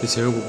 这前我。